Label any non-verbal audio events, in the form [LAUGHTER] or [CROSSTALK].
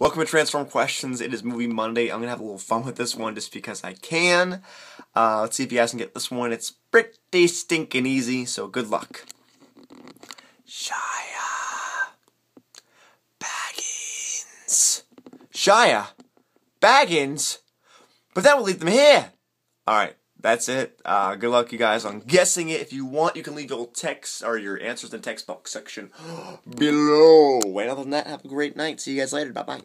Welcome to Transform Questions. It is Movie Monday. I'm going to have a little fun with this one just because I can. Uh, let's see if you guys can get this one. It's pretty stinking easy, so good luck. Shire Baggins. Shire Baggins? But that will leave them here. Alright, that's it. Uh, good luck, you guys, on guessing it. If you want, you can leave your text or your answers in the text box section [GASPS] below. And other than that, have a great night. See you guys later. Bye bye.